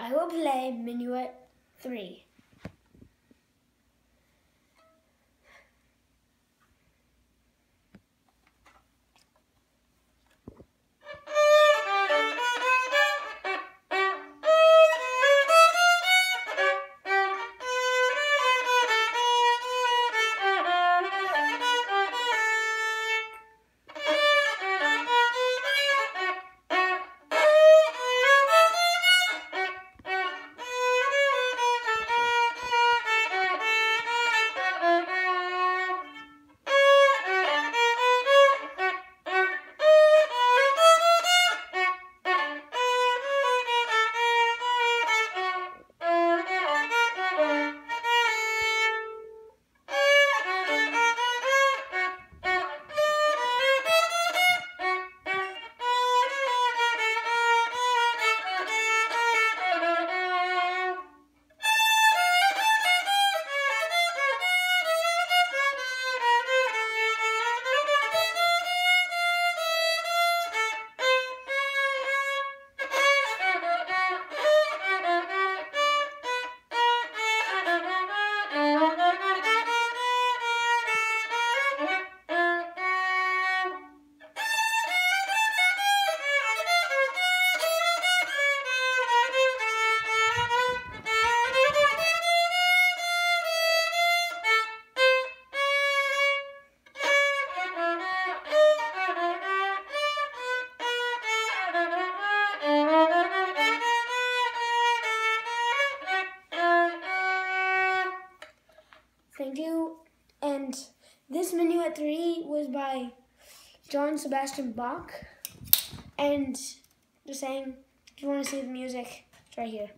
I will play Minuet 3. And this at 3 was by John Sebastian Bach. And just saying, if you want to see the music, it's right here.